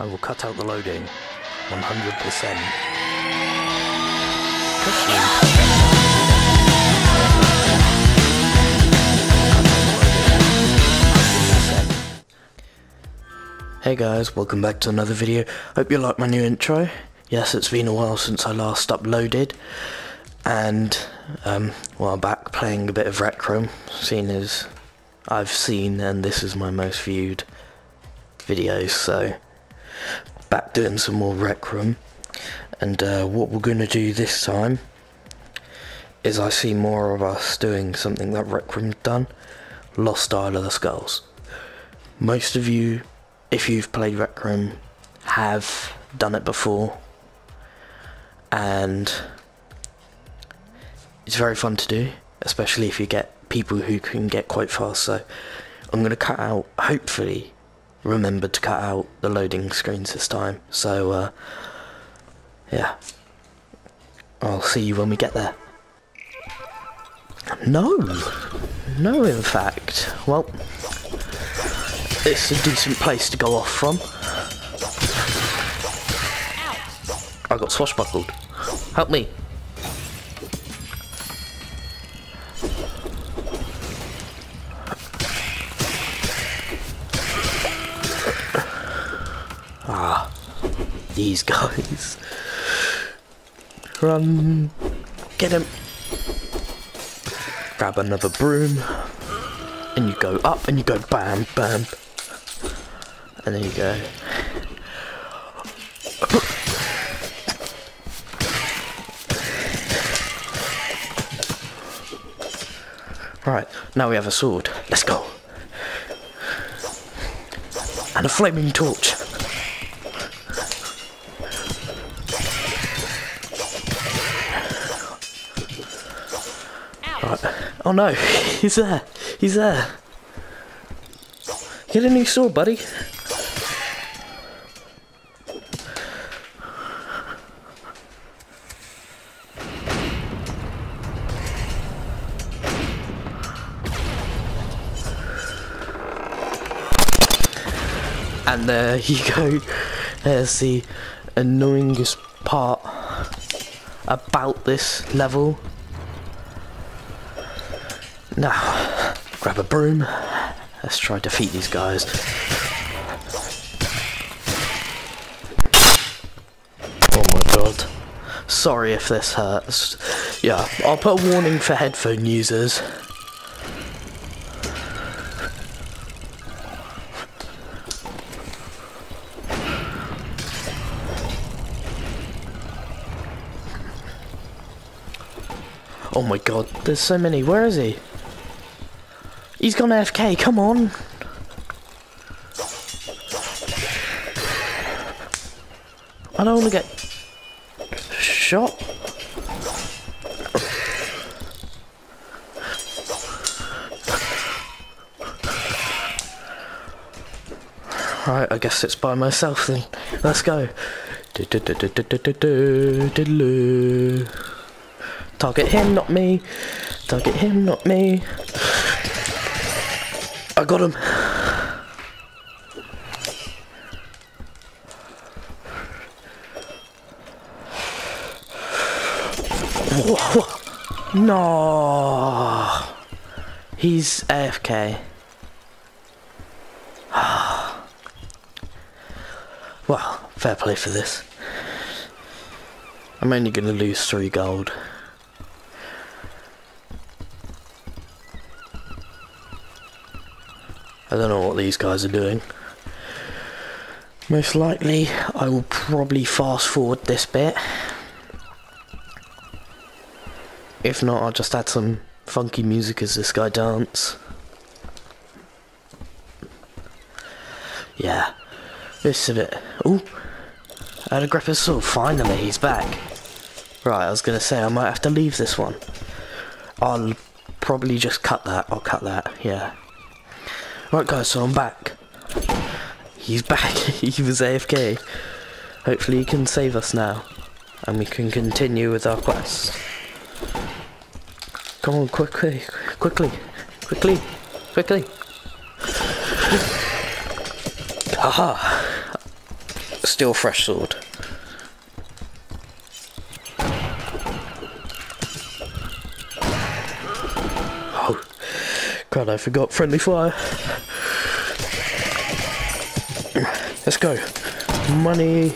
I will cut out the loading 100%. Hey guys, welcome back to another video. Hope you like my new intro. Yes, it's been a while since I last uploaded. And, um, well, I'm back playing a bit of Rec Room, seeing as I've seen and this is my most viewed videos, so back doing some more Rec Room. And uh, what we're going to do this time is I see more of us doing something that Rec Room's done, Lost Isle of the Skulls. Most of you if you've played Rec Room, have done it before, and it's very fun to do, especially if you get people who can get quite fast. So I'm going to cut out, hopefully, remember to cut out the loading screens this time. So uh, yeah, I'll see you when we get there. No, no, in fact, well. It's a decent place to go off from. I got swashbuckled. Help me. These guys. Run. Get him. Grab another broom. And you go up and you go bam, bam, and there you go. Right, now we have a sword. Let's go. And a flaming torch. Right. Oh no, he's there. He's there. Get a new sword, buddy. And there you go. There's the annoyingest part about this level. Now, grab a broom. Let's try to defeat these guys. Oh my god. Sorry if this hurts. Yeah, I'll put a warning for headphone users. Oh my god, there's so many. Where is he? He's gone AFK, come on. I don't want to get shot. Right, I guess it's by myself then. Let's go. Target him, not me. Target him, not me. I got him. No. He's AFK. well, fair play for this. I'm only going to lose three gold. I don't know what these guys are doing. Most likely, I will probably fast forward this bit. If not, I'll just add some funky music as this guy dance. Yeah, this is a bit. Ooh, had a grip his sword. Finally, he's back. Right, I was gonna say I might have to leave this one. I'll probably just cut that. I'll cut that. Yeah. Right guys, so I'm back. He's back. he was AFK. Hopefully he can save us now. And we can continue with our quest. Come on, quickly, quickly, quickly, quickly. Haha. Steel fresh sword. Oh, I forgot friendly fire. Let's go. Money.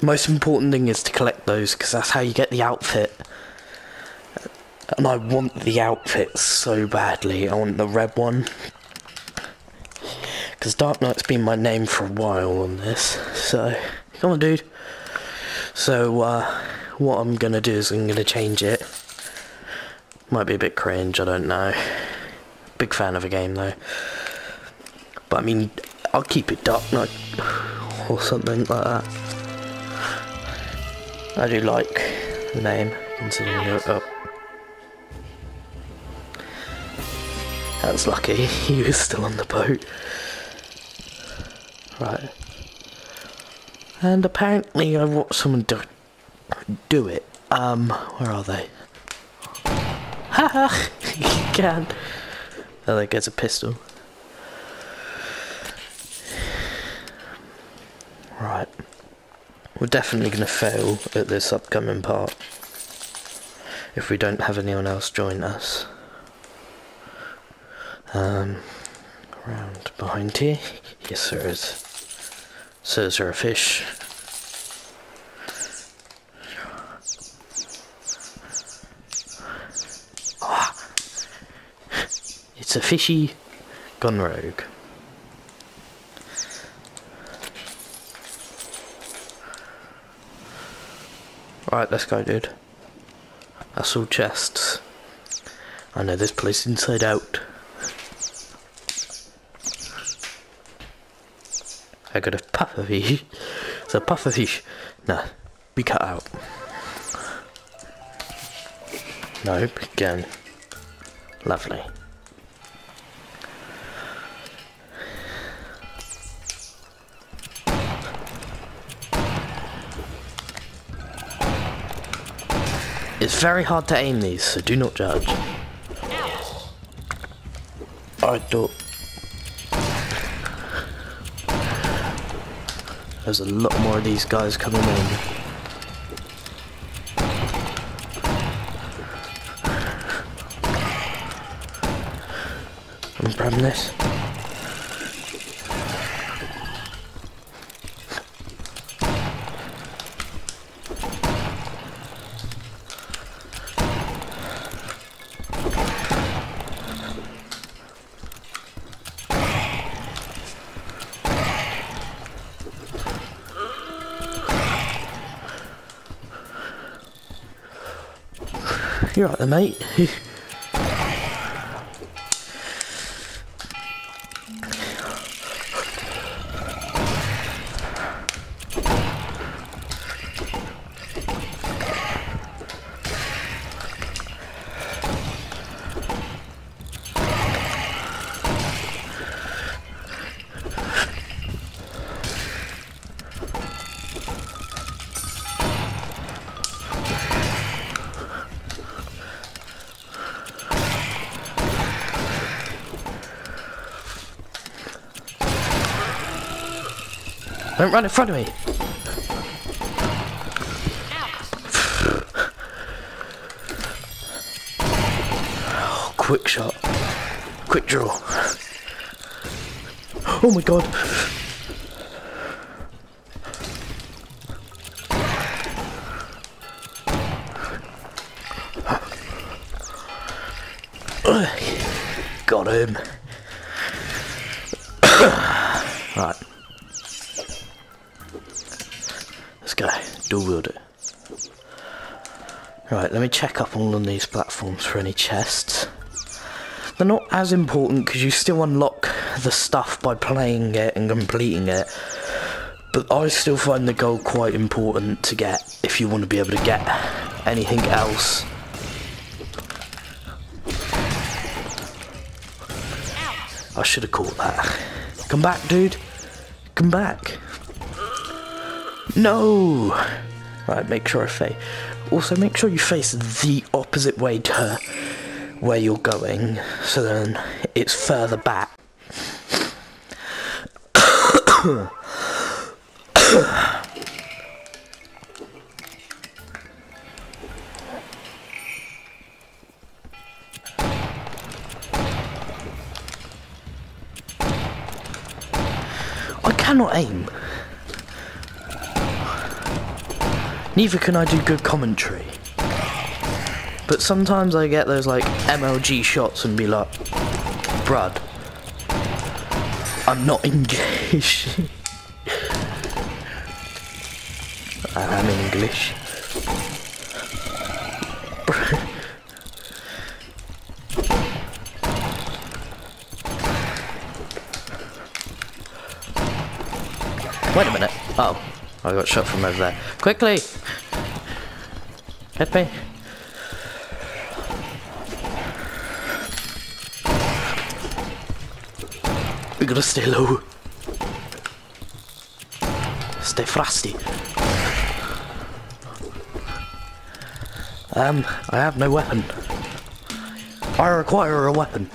Most important thing is to collect those because that's how you get the outfit. And I want the outfit so badly. I want the red one. Because Dark Night's been my name for a while on this. So, come on, dude. So, uh, what I'm gonna do is I'm gonna change it. Might be a bit cringe, I don't know. Big fan of the game though. But I mean, I'll keep it Dark Night or something like that. I do like the name, considering it. That's lucky, he was still on the boat. Right. And apparently I watched someone do, do it. Um, where are they? Haha! you can! Oh, there goes a pistol. Right. We're definitely going to fail at this upcoming part if we don't have anyone else join us. Um, around behind here. Yes, there is. So there a fish? Ah. It's a fishy gun rogue. Right, let's go, dude. That's all chests. I know this place inside out. I got a puffer fish. It's a puffer fish. No, be cut out. Nope, again. Lovely. It's very hard to aim these, so do not judge. I thought there's a lot more of these guys coming in. I'm grabbing this. You're right there, mate. Don't run in front of me. quick shot. Quick draw. Oh my god. Got him. right. Dual wield it. Right, let me check up all on these platforms for any chests. They're not as important because you still unlock the stuff by playing it and completing it. But I still find the gold quite important to get if you want to be able to get anything else. I should have caught that. Come back, dude. Come back. No! Right, make sure I say. also make sure you face the opposite way to where you're going, so then it's further back. I cannot aim. Neither can I do good commentary. But sometimes I get those like MLG shots and be like, Brad, I'm not English. I am English. Wait a minute. Oh, I got shot from over there. Quickly! Hit me. We gotta stay low. Stay frosty. Um, I have no weapon. I require a weapon.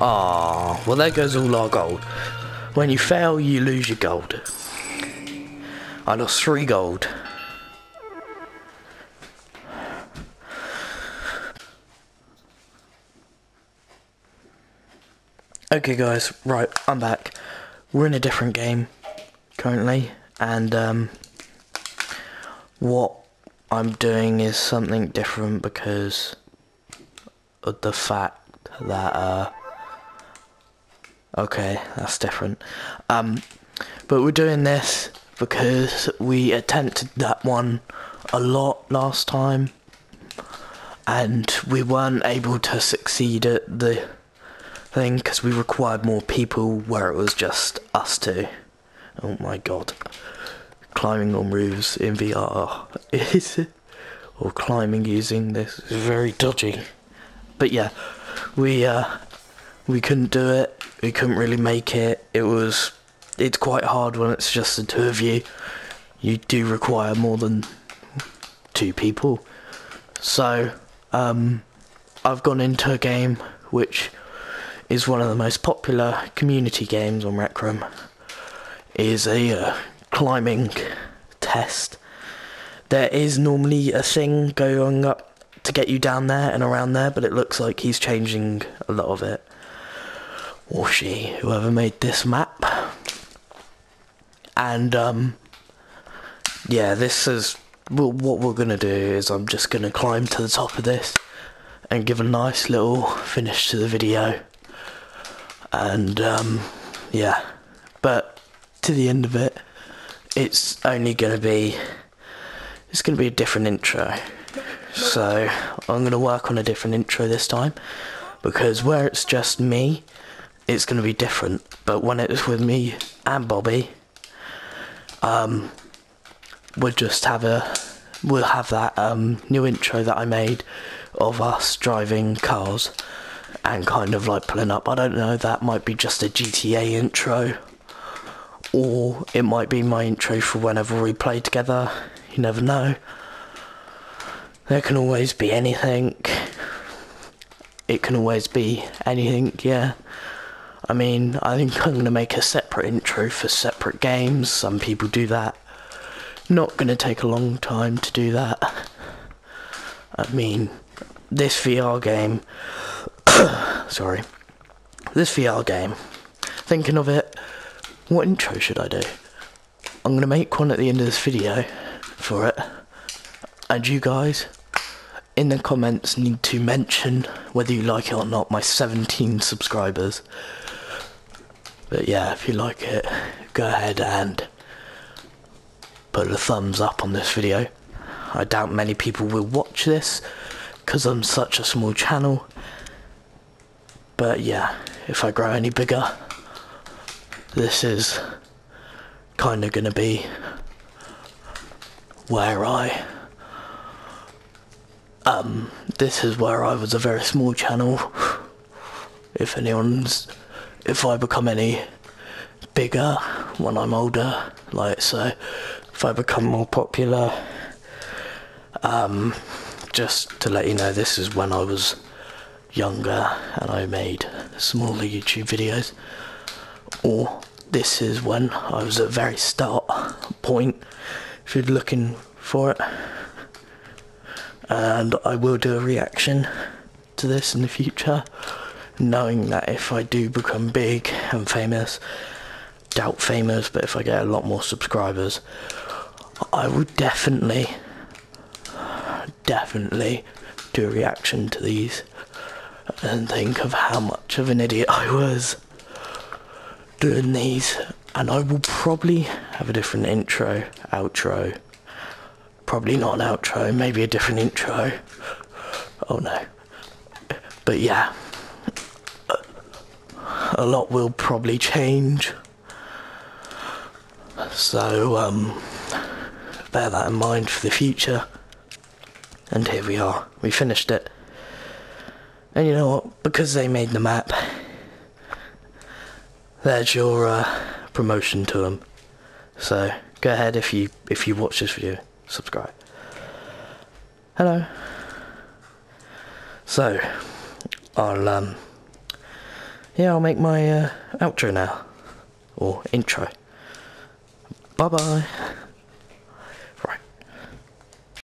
Ah, well there goes all our gold. When you fail, you lose your gold. I lost three gold. Okay guys, right, I'm back. We're in a different game currently and um, what I'm doing is something different because of the fact that uh, okay, that's different. Um, but we're doing this because we attempted that one a lot last time and we weren't able to succeed at the thing because we required more people where it was just us two. Oh my god. Climbing on roofs in VR is or climbing using this is very dodgy. But yeah, we uh we couldn't do it. We couldn't really make it. It was it's quite hard when it's just the two of you. You do require more than two people. So, um I've gone into a game which is one of the most popular community games on Rec Room. Is a uh, climbing test. There is normally a thing going up to get you down there and around there, but it looks like he's changing a lot of it. Or she, whoever made this map. And, um, yeah, this is, well, what we're gonna do is I'm just gonna climb to the top of this and give a nice little finish to the video. And um, yeah. But to the end of it it's only gonna be it's gonna be a different intro. So I'm gonna work on a different intro this time because where it's just me it's gonna be different but when it's with me and Bobby um we'll just have a we'll have that um, new intro that I made of us driving cars and kind of like pulling up. I don't know, that might be just a GTA intro, or it might be my intro for whenever we play together. You never know. There can always be anything. It can always be anything, yeah. I mean, I think I'm going to make a separate intro for separate games. Some people do that. Not going to take a long time to do that. I mean, this VR game sorry, this VR game, thinking of it, what intro should I do? I'm going to make one at the end of this video for it, and you guys in the comments need to mention whether you like it or not, my 17 subscribers. But yeah, if you like it, go ahead and put a thumbs up on this video. I doubt many people will watch this because I'm such a small channel but yeah, if I grow any bigger, this is kind of going to be where I um this is where I was a very small channel if anyone's if I become any bigger when I'm older, like so, if I become more popular, um, just to let you know, this is when I was younger and I made smaller YouTube videos, or this is when I was at very start point. If you're looking for it, and I will do a reaction to this in the future, knowing that if I do become big and famous, doubt famous, but if I get a lot more subscribers, I would definitely, definitely do a reaction to these and think of how much of an idiot I was doing these. And I will probably have a different intro, outro. Probably not an outro, maybe a different intro. Oh no. But yeah, a lot will probably change. So, um, bear that in mind for the future. And here we are, we finished it. And you know what? Because they made the map, there's your uh, promotion to them. So go ahead if you if you watch this video, subscribe. Hello. So I'll um yeah I'll make my uh, outro now or intro. Bye bye.